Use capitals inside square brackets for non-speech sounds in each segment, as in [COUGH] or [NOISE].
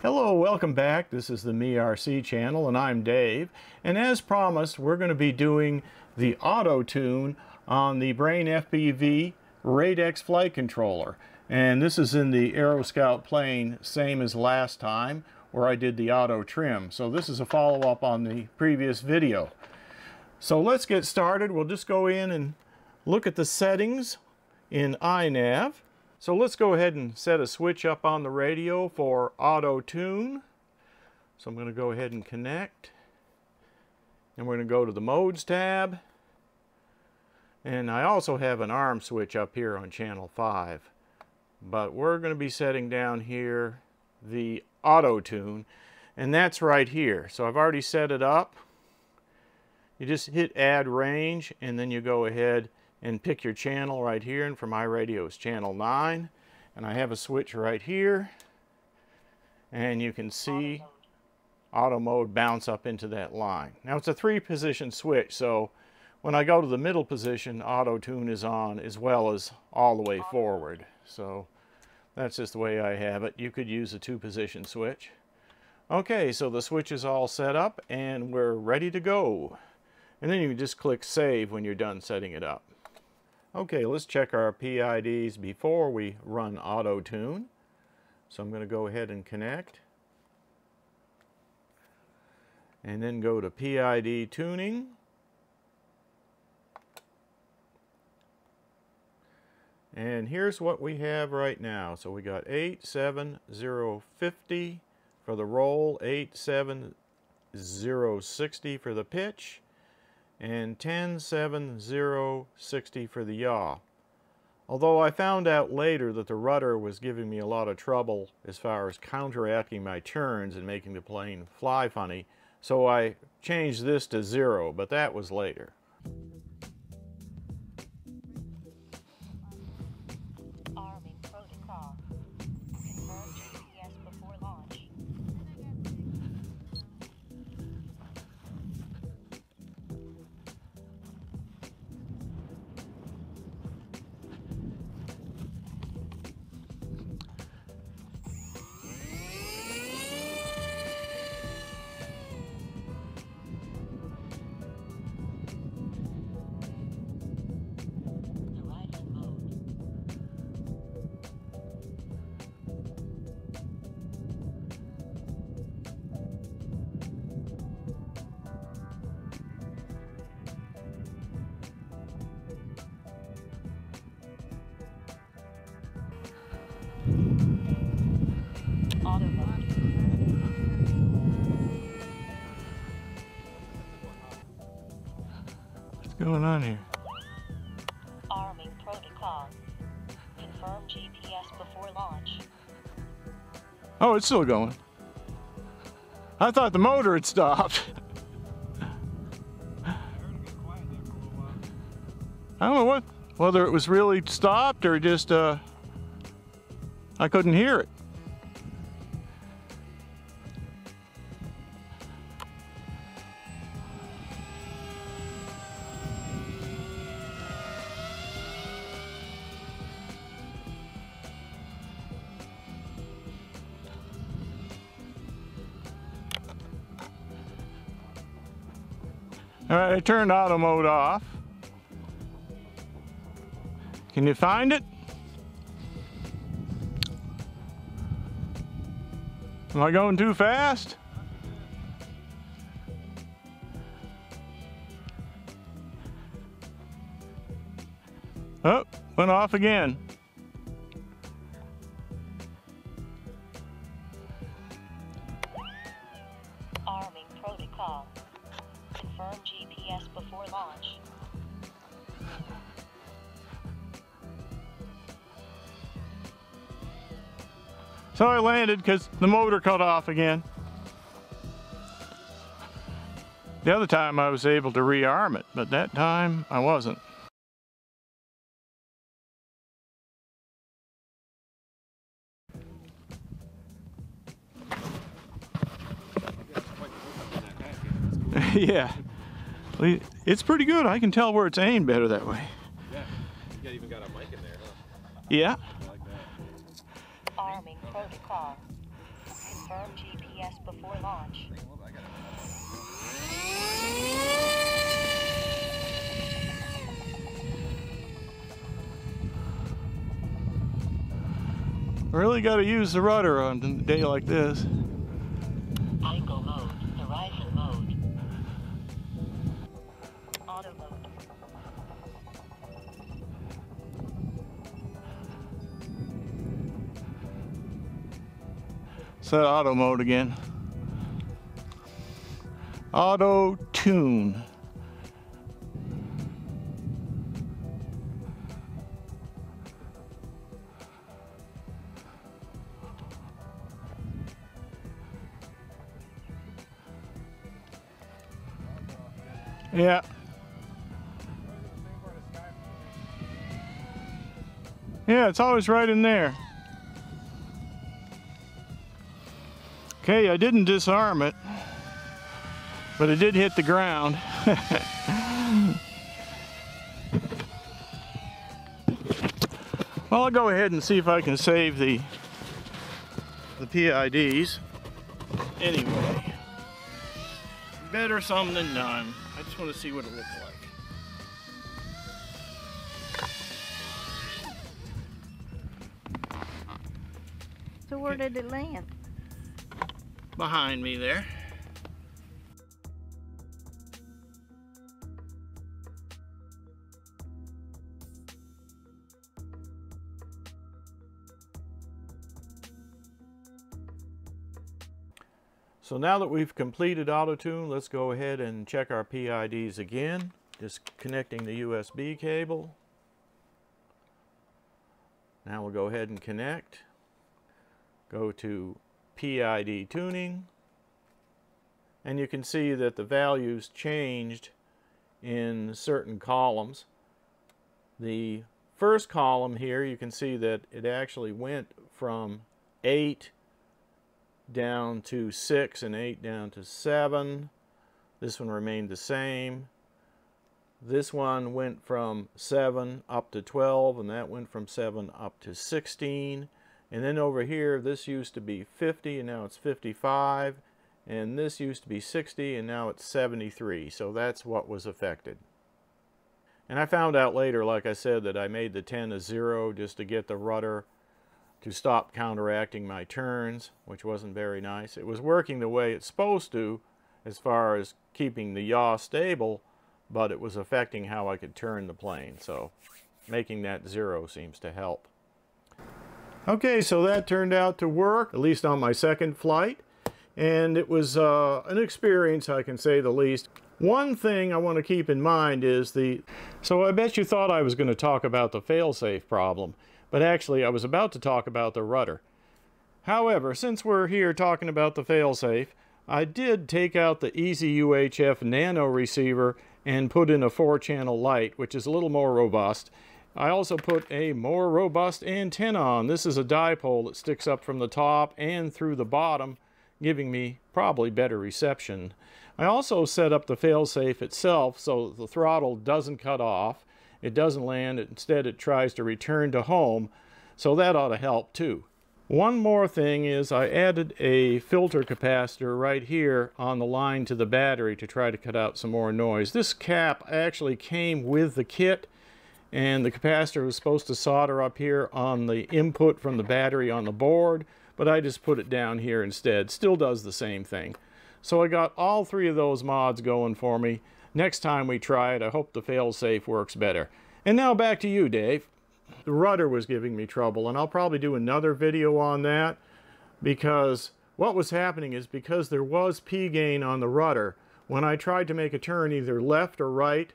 Hello, welcome back. This is the MeRC channel and I'm Dave. And as promised, we're going to be doing the auto tune on the Brain FPV Radix flight controller. And this is in the AeroScout plane, same as last time, where I did the auto trim. So this is a follow-up on the previous video. So let's get started. We'll just go in and look at the settings in iNav. So let's go ahead and set a switch up on the radio for auto tune. So I'm going to go ahead and connect. And we're going to go to the modes tab. And I also have an arm switch up here on channel 5. But we're going to be setting down here the auto tune. And that's right here. So I've already set it up. You just hit add range and then you go ahead and pick your channel right here. And for my radio, it's channel 9. And I have a switch right here. And you can see auto mode bounce up into that line. Now it's a three position switch, so when I go to the middle position, auto tune is on as well as all the way forward. So that's just the way I have it. You could use a two position switch. Okay, so the switch is all set up and we're ready to go. And then you can just click save when you're done setting it up. Okay, let's check our PIDs before we run auto tune. So I'm going to go ahead and connect. And then go to PID tuning. And here's what we have right now. So we got 87050 for the roll, 87060 for the pitch, and 107060 for the yaw. Although I found out later that the rudder was giving me a lot of trouble as far as counteracting my turns and making the plane fly funny, so I changed this to zero, but that was later. Auto mode. What's going on here? Arming protocol. Confirm GPS before launch. Oh, it's still going. I thought the motor had stopped. [LAUGHS] I don't know what, whether it was really stopped or just, uh, I couldn't hear it. All right, I turned auto mode off. Can you find it? Am I going too fast? Oh, went off again. Launch. So I landed because the motor cut off again. The other time I was able to rearm it, but that time I wasn't. [LAUGHS] yeah. Well, It's pretty good. I can tell where it's aimed better that way. Yeah, you even got a mic in there, huh? Yeah. I like. Arming protocol. Confirm GPS before launch. Really got to use the rudder on a day like this. Set auto mode again. Auto tune. Yeah. Yeah, it's always right in there. Okay, I didn't disarm it, but it did hit the ground. [LAUGHS] well, I'll go ahead and see if I can save the the PIDs. Anyway, better some than none. I just want to see what it looks like. So where did it land? Behind me there. So now that we've completed AutoTune, let's go ahead and check our PIDs again. Just connecting the USB cable. Now we'll go ahead and connect. Go to PID tuning. And you can see that the values changed in certain columns. The first column here, you can see that it actually went from 8 down to 6 and 8 down to 7. This one remained the same. This one went from 7 up to 12 and that went from 7 up to 16. And then over here, this used to be 50 and now it's 55. And this used to be 60 and now it's 73. So that's what was affected. And I found out later, like I said, that I made the 10 a 0 just to get the rudder to stop counteracting my turns, which wasn't very nice. It was working the way it's supposed to as far as keeping the yaw stable, but it was affecting how I could turn the plane. So making that zero seems to help. Okay, so that turned out to work, at least on my second flight. And it was uh, an experience, I can say the least. One thing I want to keep in mind is the... So I bet you thought I was going to talk about the failsafe problem, but actually I was about to talk about the rudder. However, since we're here talking about the failsafe, I did take out the EzUHF Nano receiver and put in a four channel light, which is a little more robust. I also put a more robust antenna on. This is a dipole that sticks up from the top and through the bottom, giving me probably better reception. I also set up the failsafe itself so the throttle doesn't cut off. It doesn't land, instead it tries to return to home, so that ought to help too. One more thing is I added a filter capacitor right here on the line to the battery to try to cut out some more noise. This cap actually came with the kit and the capacitor was supposed to solder up here on the input from the battery on the board, but I just put it down here instead. Still does the same thing. So I got all three of those mods going for me. Next time we try it, I hope the failsafe works better. And now back to you, Dave. The rudder was giving me trouble, and I'll probably do another video on that because what was happening is because there was P gain on the rudder, when I tried to make a turn either left or right,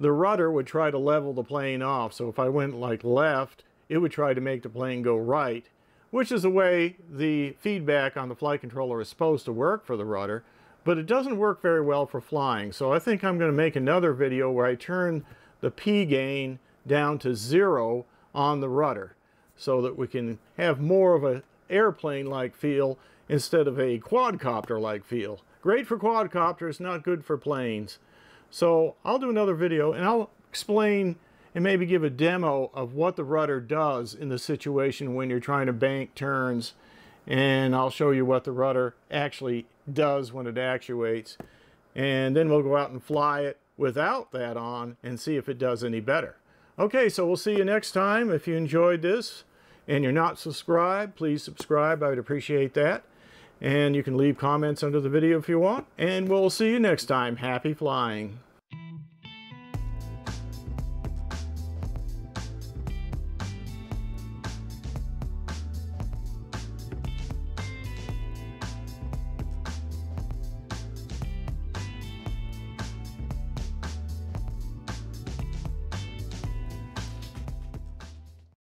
the rudder would try to level the plane off. So if I went like left, it would try to make the plane go right, which is the way the feedback on the flight controller is supposed to work for the rudder, but it doesn't work very well for flying. So I think I'm going to make another video where I turn the P gain down to zero on the rudder so that we can have more of an airplane-like feel instead of a quadcopter-like feel. Great for quadcopters, not good for planes. So I'll do another video and I'll explain and maybe give a demo of what the rudder does in the situation when you're trying to bank turns and I'll show you what the rudder actually does when it actuates. And then we'll go out and fly it without that on and see if it does any better. Okay, so we'll see you next time. If you enjoyed this and you're not subscribed, please subscribe. I would appreciate that. And you can leave comments under the video if you want. And we'll see you next time. Happy flying.